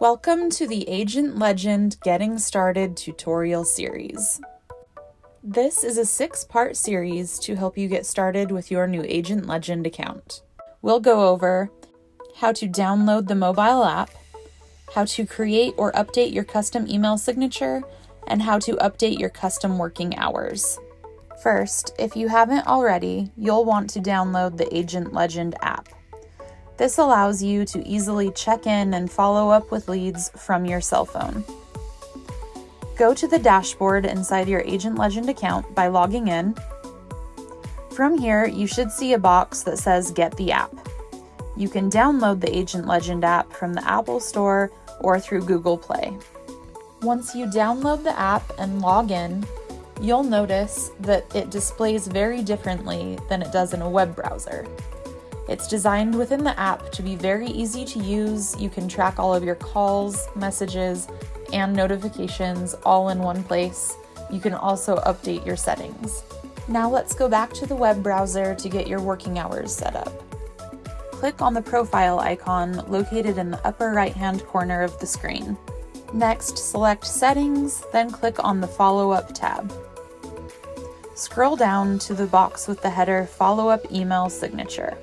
Welcome to the Agent Legend Getting Started tutorial series. This is a six part series to help you get started with your new Agent Legend account. We'll go over how to download the mobile app, how to create or update your custom email signature, and how to update your custom working hours. First, if you haven't already, you'll want to download the Agent Legend app. This allows you to easily check in and follow up with leads from your cell phone. Go to the dashboard inside your Agent Legend account by logging in. From here, you should see a box that says Get the app. You can download the Agent Legend app from the Apple Store or through Google Play. Once you download the app and log in, you'll notice that it displays very differently than it does in a web browser. It's designed within the app to be very easy to use. You can track all of your calls, messages, and notifications all in one place. You can also update your settings. Now let's go back to the web browser to get your working hours set up. Click on the profile icon located in the upper right hand corner of the screen. Next, select Settings, then click on the Follow Up tab. Scroll down to the box with the header Follow Up Email Signature.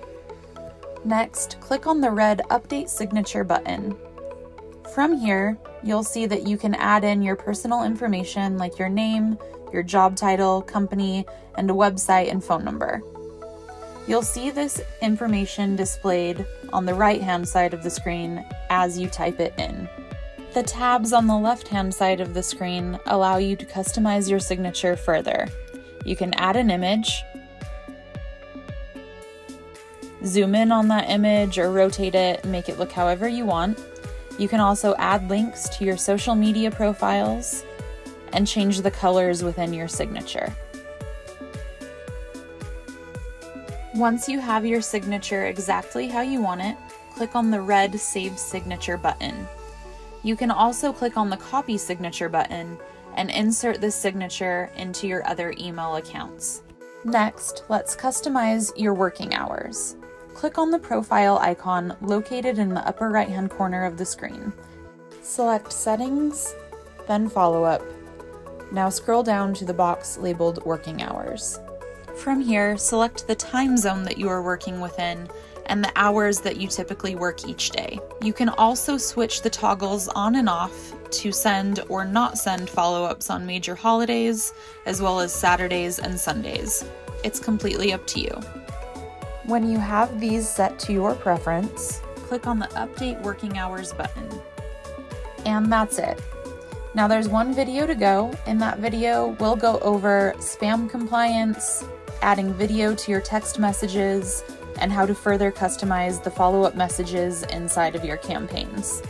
Next, click on the red Update Signature button. From here, you'll see that you can add in your personal information like your name, your job title, company, and a website and phone number. You'll see this information displayed on the right hand side of the screen as you type it in. The tabs on the left hand side of the screen allow you to customize your signature further. You can add an image, zoom in on that image or rotate it make it look however you want. You can also add links to your social media profiles and change the colors within your signature. Once you have your signature exactly how you want it, click on the red Save Signature button. You can also click on the Copy Signature button and insert this signature into your other email accounts. Next, let's customize your working hours. Click on the profile icon located in the upper right hand corner of the screen. Select Settings, then Follow Up. Now scroll down to the box labeled Working Hours. From here, select the time zone that you are working within and the hours that you typically work each day. You can also switch the toggles on and off to send or not send follow ups on major holidays, as well as Saturdays and Sundays. It's completely up to you. When you have these set to your preference, click on the Update Working Hours button. And that's it. Now there's one video to go. In that video, we'll go over spam compliance, adding video to your text messages, and how to further customize the follow up messages inside of your campaigns.